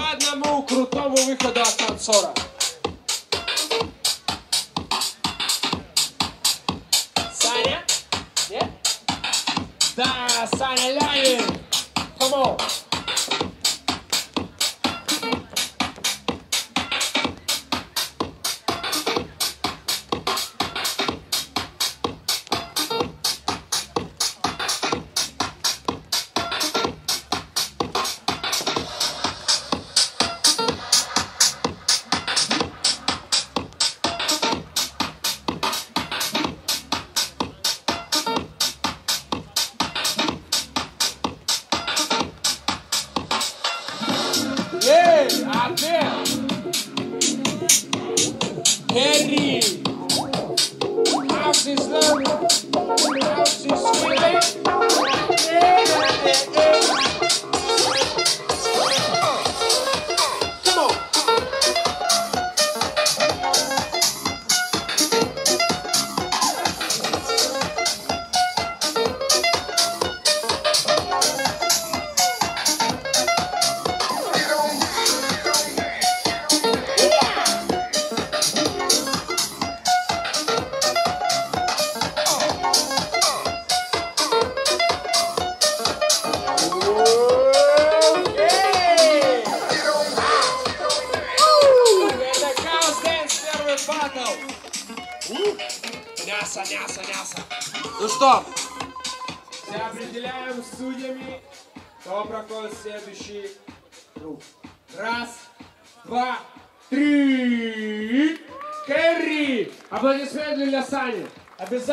По одному крутому выходу от танцора. Саня? Нет? Да, Саня Лянин! Come on! Harry. Мясо, мясо, мясо. Ну что, все определяем судьями, кто проходит следующий круг. Раз, два, три. Кэрри! Аплодисменты для Сани. Обязательно.